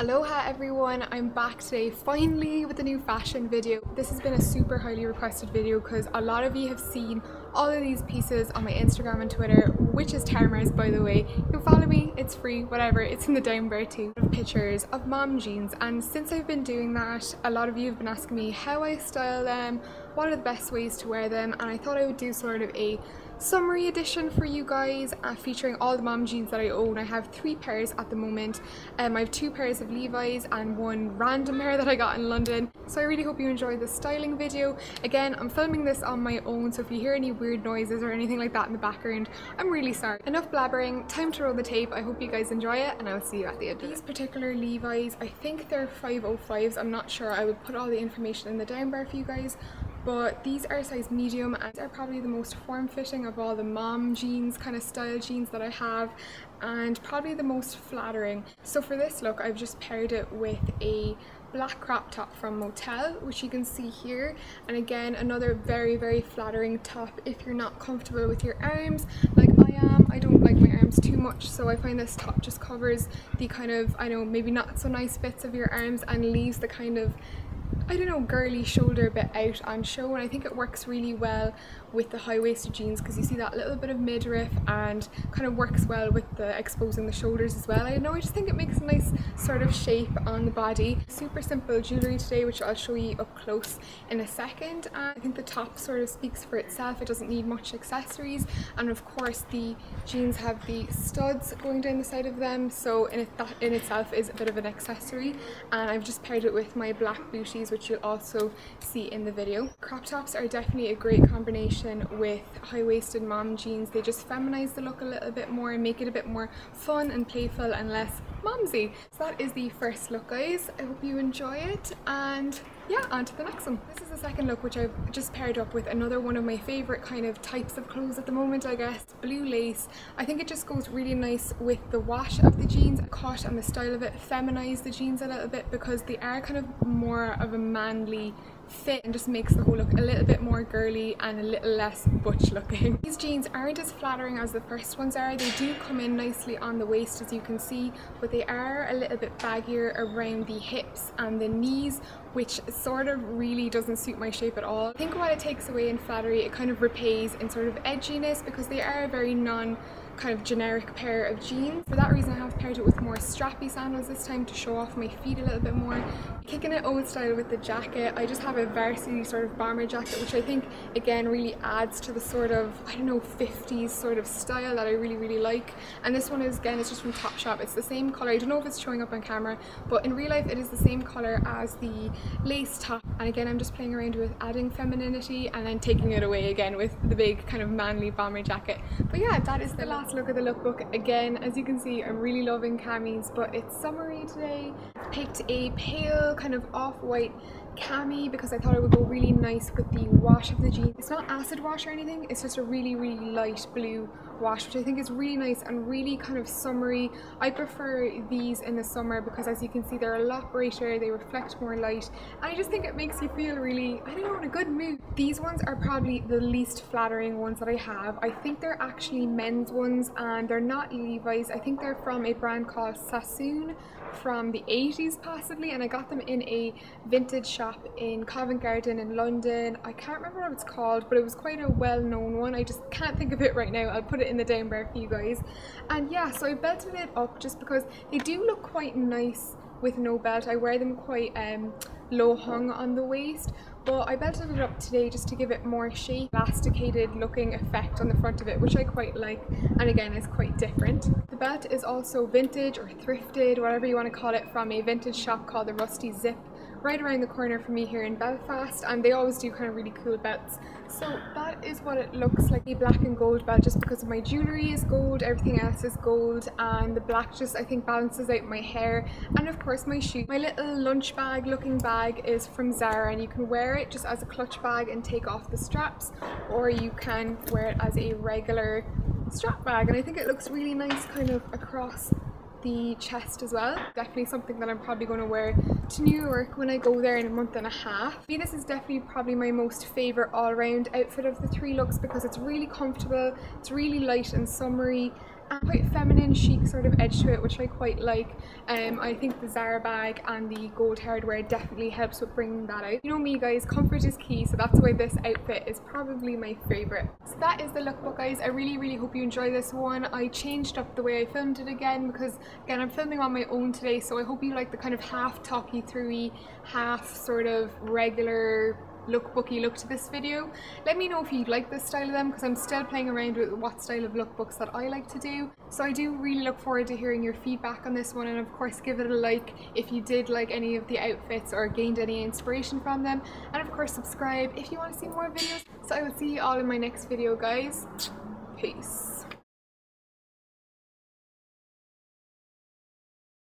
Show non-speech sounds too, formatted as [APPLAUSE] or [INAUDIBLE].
Aloha everyone, I'm back today finally with a new fashion video. This has been a super highly requested video because a lot of you have seen all of these pieces on my Instagram and Twitter, which is TarMarz by the way. You can follow me, it's free, whatever, it's in the down bar too. Pictures of mom jeans and since I've been doing that, a lot of you have been asking me how I style them, what are the best ways to wear them and I thought I would do sort of a summary edition for you guys uh, featuring all the mom jeans that I own. I have three pairs at the moment. Um, I have two pairs of Levi's and one random pair that I got in London. So I really hope you enjoy the styling video. Again, I'm filming this on my own, so if you hear any weird noises or anything like that in the background, I'm really sorry. Enough blabbering, time to roll the tape. I hope you guys enjoy it and I'll see you at the end. These particular Levi's, I think they're 505s. I'm not sure. I will put all the information in the down bar for you guys but these are size medium and are probably the most form-fitting of all the mom jeans kind of style jeans that I have and probably the most flattering. So for this look I've just paired it with a black crop top from Motel which you can see here. And again another very very flattering top if you're not comfortable with your arms. Like I am. I don't like my arms too much so I find this top just covers the kind of I know maybe not so nice bits of your arms and leaves the kind of I don't know, girly shoulder bit out on show and I think it works really well with the high-waisted jeans because you see that little bit of midriff and kind of works well with the exposing the shoulders as well. I know, I just think it makes a nice sort of shape on the body. Super simple jewellery today which I'll show you up close in a second and I think the top sort of speaks for itself. It doesn't need much accessories and of course the jeans have the studs going down the side of them so in it, that in itself is a bit of an accessory and I've just paired it with my black which you'll also see in the video. Crop tops are definitely a great combination with high-waisted mom jeans. They just feminize the look a little bit more and make it a bit more fun and playful and less momsy. So that is the first look guys. I hope you enjoy it and yeah, on to the next one. This is the second look which I've just paired up with another one of my favourite kind of types of clothes at the moment I guess. Blue lace. I think it just goes really nice with the wash of the jeans, cut and the style of it, feminise the jeans a little bit because they are kind of more of a manly fit and just makes the whole look a little bit more girly and a little less butch looking. [LAUGHS] These jeans aren't as flattering as the first ones are. They do come in nicely on the waist as you can see, but they are a little bit baggier around the hips and the knees, which sort of really doesn't suit my shape at all. I think what it takes away in flattery, it kind of repays in sort of edginess because they are very non kind of generic pair of jeans. For that reason I have paired it with more strappy sandals this time to show off my feet a little bit more. Kicking it old style with the jacket, I just have a varsity sort of bomber jacket which I think again really adds to the sort of, I don't know, 50s sort of style that I really really like. And this one is again, it's just from Topshop. It's the same colour, I don't know if it's showing up on camera, but in real life it is the same colour as the lace top. And again, I'm just playing around with adding femininity and then taking it away again with the big kind of manly bomber jacket. But yeah, that is the last look at the lookbook again. As you can see I'm really loving camis but it's summery today. Picked a pale kind of off-white cami because I thought it would go really nice with the wash of the jeans. It's not acid wash or anything it's just a really really light blue wash which I think is really nice and really kind of summery. I prefer these in the summer because as you can see they're a lot brighter they reflect more light and I just think it makes you feel really I don't know in a good mood. These ones are probably the least flattering ones that I have. I think they're actually men's ones and they're not Levi's. I think they're from a brand called Sasson from the 80s possibly and I got them in a vintage shop in Covent Garden in London. I can't remember what it's called but it was quite a well-known one. I just can't think of it right now. I'll put it in the down bar for you guys. And yeah so I belted it up just because they do look quite nice with no belt. I wear them quite um, low hung on the waist but I belted it up today just to give it more shape, elasticated looking effect on the front of it which I quite like and again is quite different. The belt is also vintage or thrifted, whatever you want to call it, from a vintage shop called the Rusty Zip right around the corner from me here in Belfast and they always do kind of really cool belts. So that is what it looks like, a black and gold belt just because my jewellery is gold, everything else is gold and the black just I think balances out my hair and of course my shoe. My little lunch bag looking bag is from Zara and you can wear it just as a clutch bag and take off the straps or you can wear it as a regular strap bag and I think it looks really nice kind of across the chest as well. Definitely something that I'm probably going to wear to New York when I go there in a month and a half. This is definitely probably my most favourite all-round outfit of the three looks because it's really comfortable, it's really light and summery and quite feminine chic sort of edge to it which I quite like. Um, I think the Zara bag and the gold hardware definitely helps with bringing that out. You know me guys, comfort is key so that's why this outfit is probably my favourite. So that is the lookbook guys. I really really hope you enjoy this one. I changed up the way I filmed it again because again I'm filming on my own today so I hope you like the kind of half talky throughy, half sort of regular lookbooky look to this video. Let me know if you like this style of them because I'm still playing around with what style of lookbooks that I like to do. So I do really look forward to hearing your feedback on this one and of course give it a like if you did like any of the outfits or gained any inspiration from them and of course subscribe if you want to see more videos. So I will see you all in my next video guys. Peace.